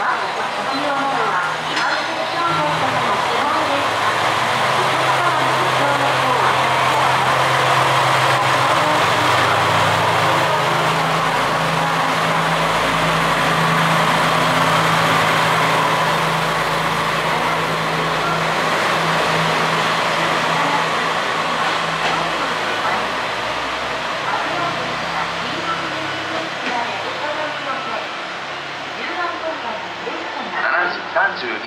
Wow. 32